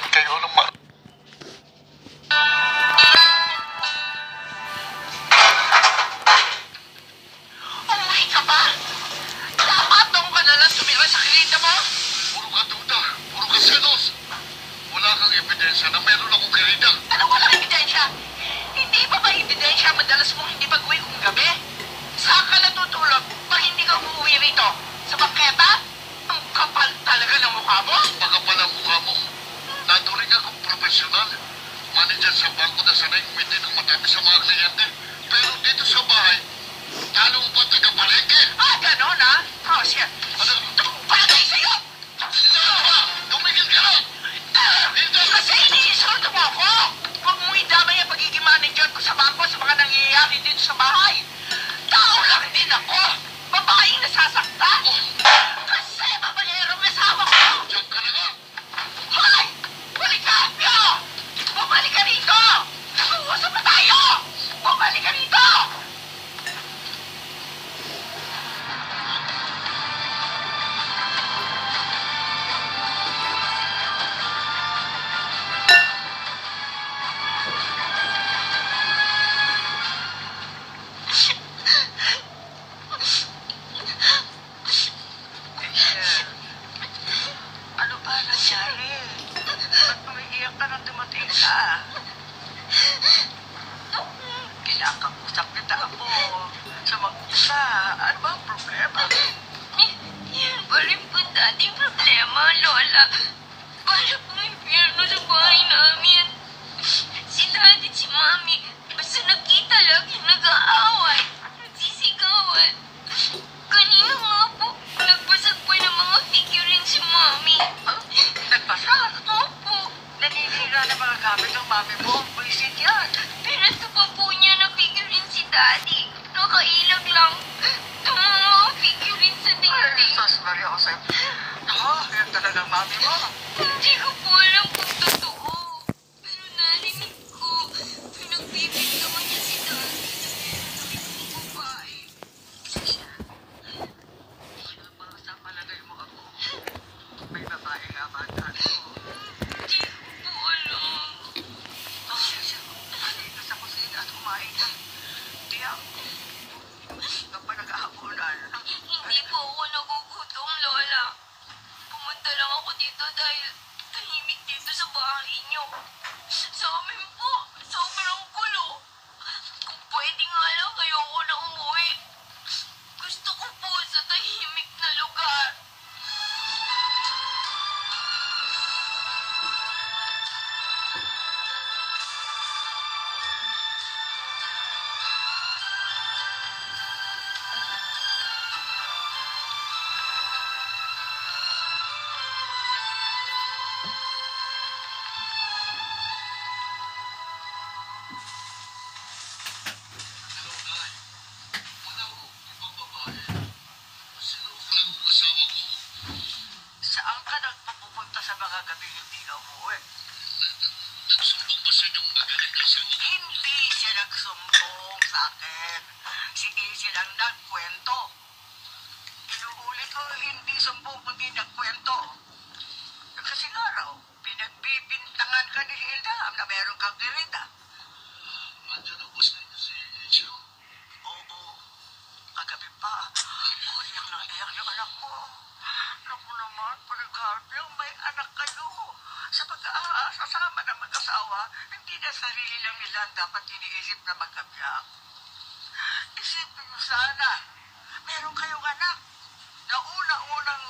gente, yo nomás. wala. Wala pong impyerno sa bahay namin. Si daddy at si mami, basta nagkita lagi nag-aaway. Nagsisigawan. Kanina nga po, nagpasag pa ng mga figurine si mami. Nagpasag? Opo. Naninira na mga gamit ng mami mo. Bulisit yan. Pinato pa po niya na figurine si daddy. Nakailag lang. Tumang mga figurine sa dingding. Ay, sasmari ako sa'yo mo? Yan talagang mami mo? Hindi ko po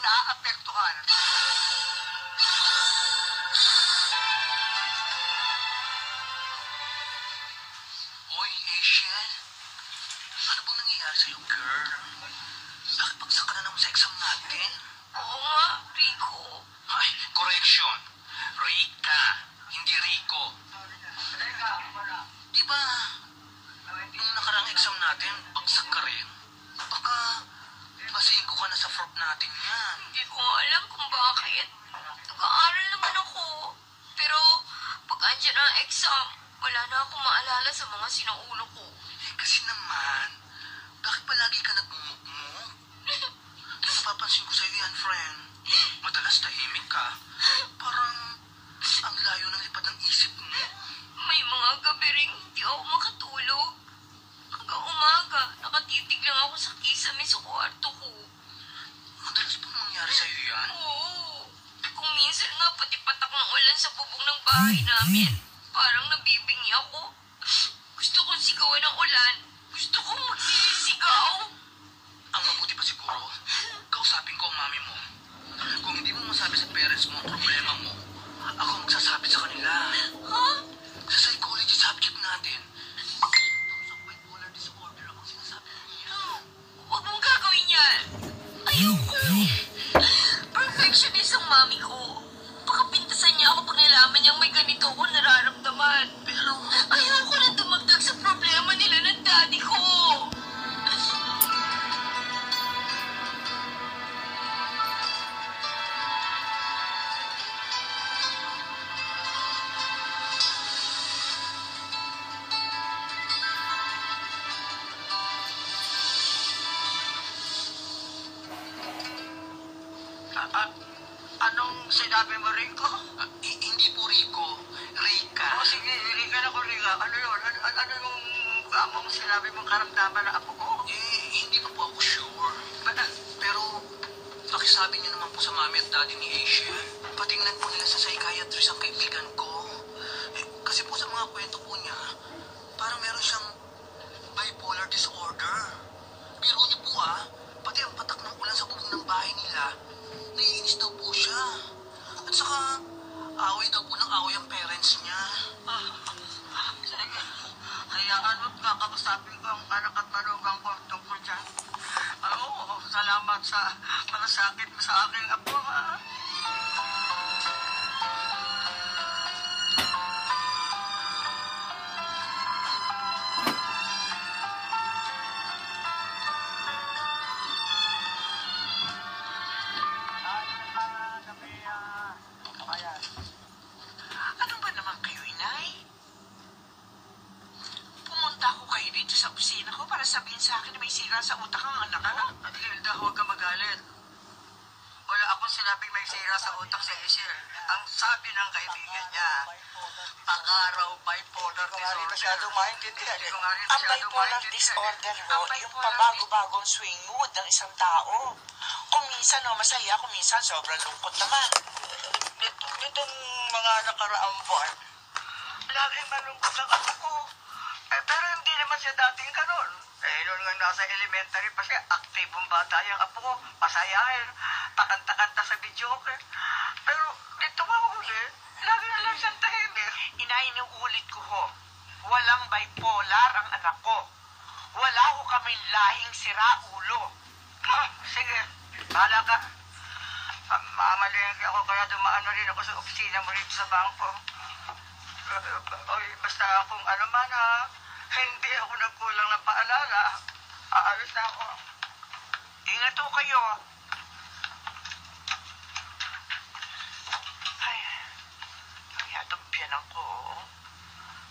está a perturrar. Ah, anong sinabi mo, Rico? Hi- hindi po Rico, Rika. O sige, Rica na ko, Rica. Ano yun? Ano, ano, ano yung among sinabi mong karamdaman na apo ko? Eh, hindi pa po ako sure. Pero, pakisabi niyo naman po sa mami at daddy ni Asia. Patingnan po nila sa psychiatrist ang kaibigan ko. Eh, kasi po sa mga kwento po niya, parang meron siyang bipolar disorder. Biro niyo po ah, pati ang patak ng ulan sa bubong ng bahay nila, naiinis daw po siya. At saka, away daw po ng away ang parents niya. Ah, sige. Hayaan mo't kakausapin ko ang anak at manugang ko tungkol dyan. Ah, Oo, salamat sa malasakit mo sa aking apo, ha? Hindi eh. ko nga rin Ang masyadong bipolar maintindihan eh. disorder Ang ho, yung bipolar pabago-bagong swing mood ng isang tao. Kung minsan no, masaya, kung minsan sobrang lungkot naman. Nit nitong mga nakaraang buwan, laging malungkot ang ako ko. Eh, pero hindi naman siya dating ganun. Eh, noon nga nasa elementary pa siya, aktibong bata yung apo ko, pasayahin, takanta-kanta sa video ko. Pero dito nga huli, lagi na lang siyang inuulit ko ho. Walang bipolar ang anak ko. Wala ho kaming lahing sira ulo. Ha, sige, bahala ka. Ah, Mamalengke ako kaya dumaan na rin ako sa opisina mo rito sa bangko. Oy, basta kung ano man ha, hindi ako nagkulang ng paalala. Aalis na ako. Ingat ho kayo. Ay, kaya itong biyanan ko. oh.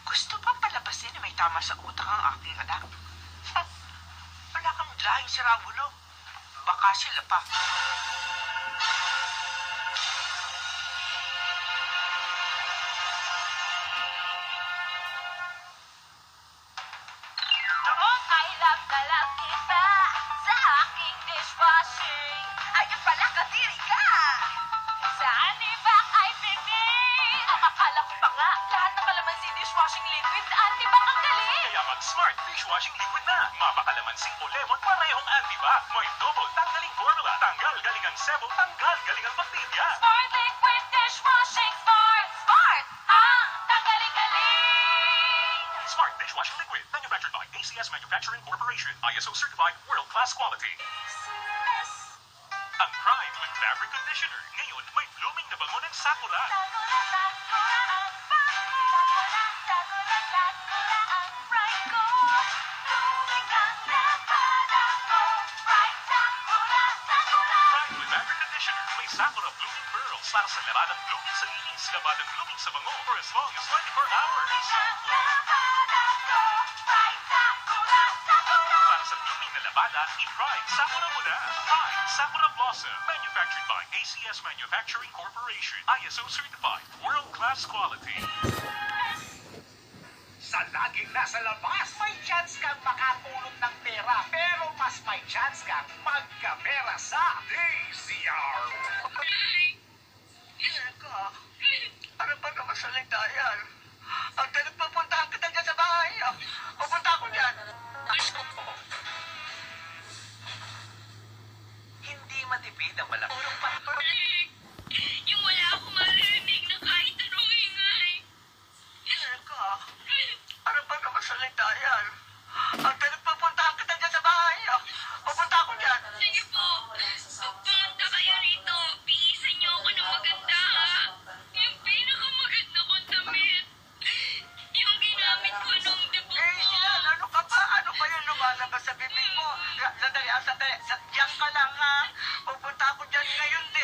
Gusto pa palabasin na may tama sa utak ang aking anak. Wala kang lahing sira ulo. Baka sila pa. Manufacturing Corporation. ISO certified world-class quality. Ang Pride with Fabric Conditioner. Ngayon, may blooming na bango ng sakura. Sakura, sakura ang bango. Sakura, sakura, sakura ang pride ko. Tumig ang labada ko. Pride, sakura, sakura. Pride with Fabric Conditioner. May sakura blooming pearls para sa labadang blooming sa inis, labadang blooming sa bango for as long as 24 hours. Right, Sakura Muda. Hi, Sakura Blossom. Manufactured by ACS Manufacturing Corporation. ISO certified. World-class quality. Sa laging nasa labas, may chance kang makapulot ng pera. Pero mas may chance kang magkapera sa DCR. Teka, ano ba naman salita yan? Ang cayó un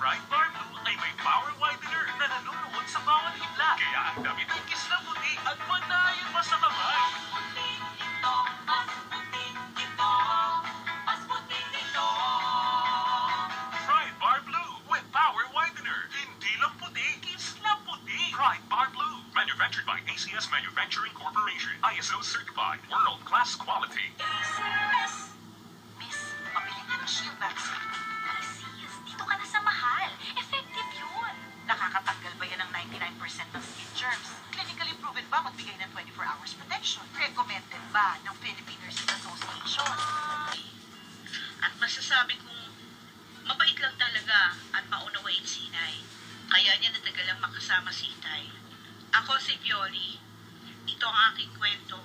right? Mabait lang talaga at maunawain si Inay. Kaya niya natagalang makasama si Itay. Ako si Violi. Ito ang aking kwento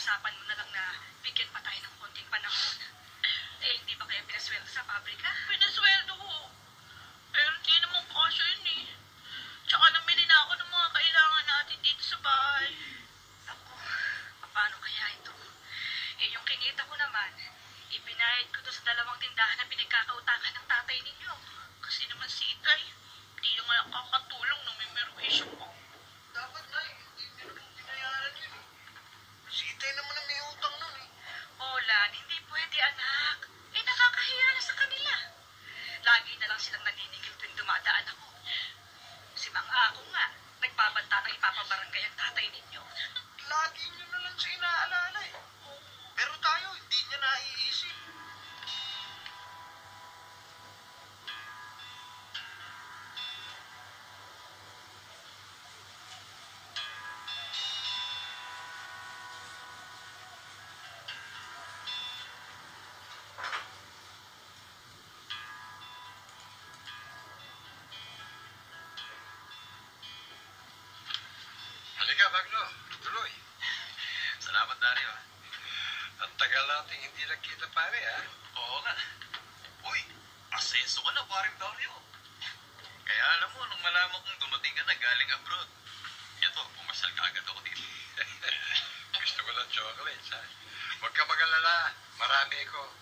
napag-usapan mo na lang na bigyan pa tayo ng konting panahon. Eh, hindi ba kaya pinasweldo sa pabrika? Pinasweldo ko. Pero hindi naman kasya yun eh. Tsaka namili na ako ng mga kailangan natin dito sa bahay. Ako, paano kaya ito? Eh, yung kinita ko naman, ibinayad ko to sa dalawang tindahan na pinagkakautakan ng tatay ninyo. Kasi naman si Itay, hindi naman ako kakatulong nung may meruisyon ko. lang silang naninigil tuwing dumadaan ako. Si Mang Ako nga, nagbabanta na ipapabarangay ang tatay ninyo. Lagi nyo na lang siya inaalala eh. Pero tayo, hindi niya naiiyak. Magno, tuloy. Salamat, Dario. Ang tagal natin hindi nakita pare, ha? Oo nga. Uy, asenso ka na, paring Dario. Kaya alam mo, nung malaman kong dumating ka na galing abroad, ito, pumasal ka agad ako dito. Gusto ko lang chocolates, ha? Ah. Huwag ka magalala. Marami ko.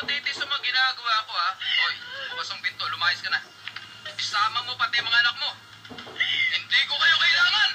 patitis sa mga ginagawa ko ah. ha. Hoy, bukas ang pinto, lumayas ka na. Isama mo pati mga anak mo. Hindi ko kayo kailangan!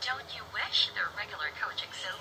Don't you wish their regular coaching so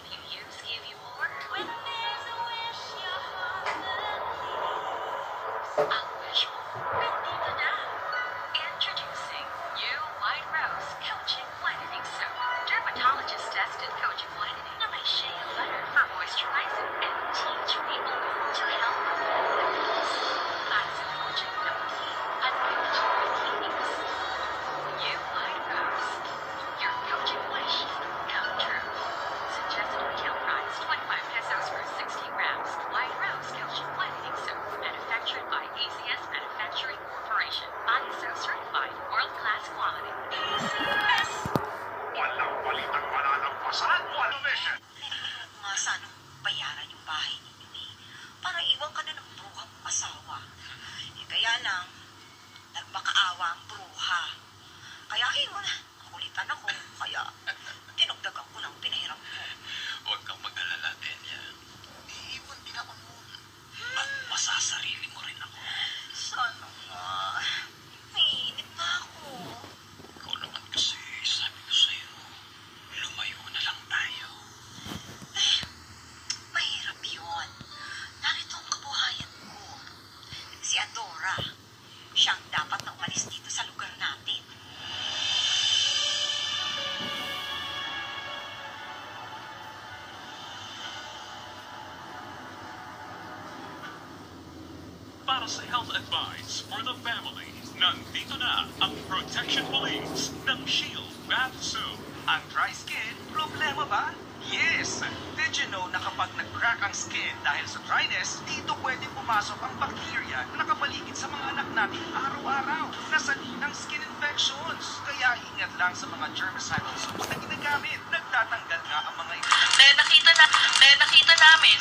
the family. Nandito na ang Protection Police ng Shield Bath Soap. Ang dry skin, problema ba? Yes! Did you know na kapag nag-crack ang skin dahil sa dryness, dito pwedeng pumasok ang bacteria na nakapaligid sa mga anak natin araw-araw. Nasalin ng skin infections. Kaya ingat lang sa mga germicidal soaps na ginagamit. Nagtatanggal nga ang mga ito. Dahil nakita, na, dahil nakita namin,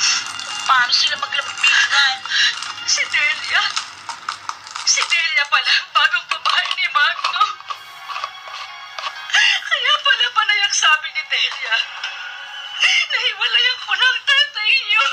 paano sila maglambingan. Si Delia. Si Delia pala ang bagong babae ni Magno. Kaya pala panayang sabi ni Delia, nahiwalayan ko ng tatay niyo.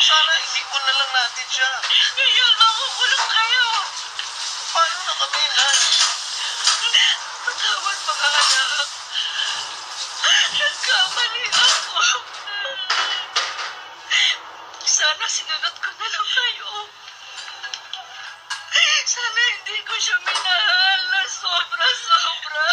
Sana iikon na lang natin siya. Ngayon, makukulong kayo. Paano na kami, Han? Patawad mga anak. Nagkamali ako. Sana sinunod ko na lang kayo. Sana hindi ko siya minahal na sobra-sobra.